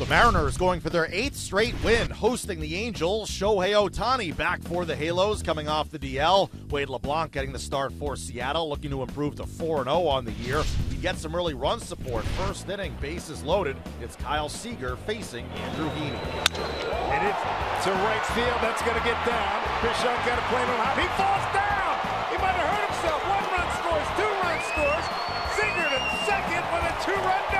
The Mariners going for their eighth straight win, hosting the Angels. Shohei Ohtani back for the Halos, coming off the DL. Wade LeBlanc getting the start for Seattle, looking to improve to 4 0 on the year. He gets some early run support. First inning, bases loaded. It's Kyle Seager facing Andrew Heaney. And it's to right field. That's going to get down. Bishop got to play on high. He falls down. He might have hurt himself. One run scores, two run scores. Seager to second with a two-run double. It's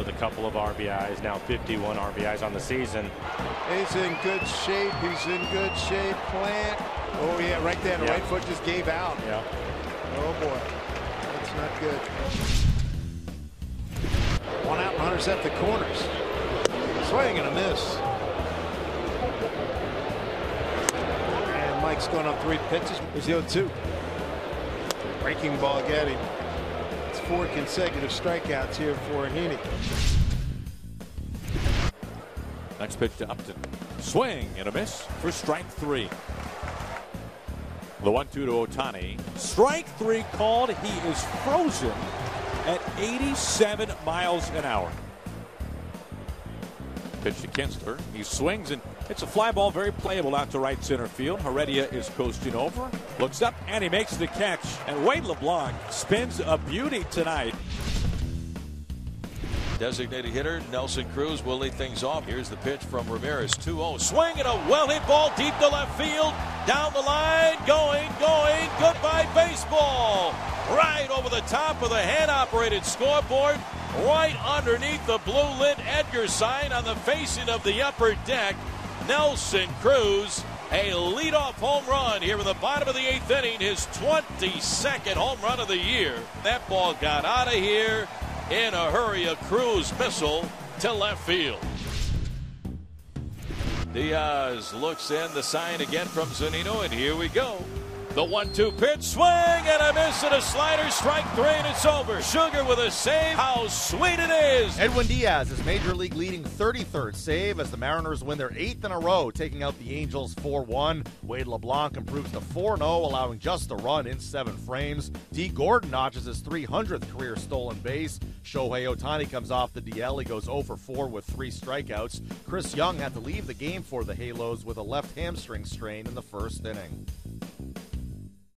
with a couple of RBIs, now 51 RBIs on the season. He's in good shape. He's in good shape. Plant. Oh, yeah, right there. The right foot just gave out. Yeah. Oh, boy. That's not good. One out, runners at the corners. Swing and a miss. And Mike's going on three pitches. Here's the 0-2. Breaking ball get him. Four consecutive strikeouts here for Heaney. Next pitch to Upton. Swing and a miss for strike three. The 1 2 to Ohtani. Strike three called. He is frozen at 87 miles an hour. Pitch to Kinsler. He swings and it's a fly ball, very playable out to right center field. Heredia is coasting over, looks up, and he makes the catch. And Wade LeBlanc spins a beauty tonight. Designated hitter Nelson Cruz will lead things off. Here's the pitch from Ramirez 2 0. Swing and a well hit ball deep to left field. Down the line. Going, going. Goodbye, baseball. Right over the top of the hand operated scoreboard. Right underneath the blue lit Edgar sign on the facing of the upper deck. Nelson Cruz. A leadoff home run here in the bottom of the eighth inning, his 22nd home run of the year. That ball got out of here in a hurry, a Cruz missile to left field. Diaz looks in the sign again from Zunino, and here we go. The one-two pitch, swing and a miss and a slider, strike three, and it's over. Sugar with a save. How sweet it is! Edwin Diaz is Major League leading 33rd save as the Mariners win their eighth in a row, taking out the Angels 4 1. Wade LeBlanc improves to 4 0, allowing just a run in seven frames. Dee Gordon notches his 300th career stolen base. Shohei Ohtani comes off the DL. He goes 0 for 4 with three strikeouts. Chris Young had to leave the game for the Halos with a left hamstring strain in the first inning.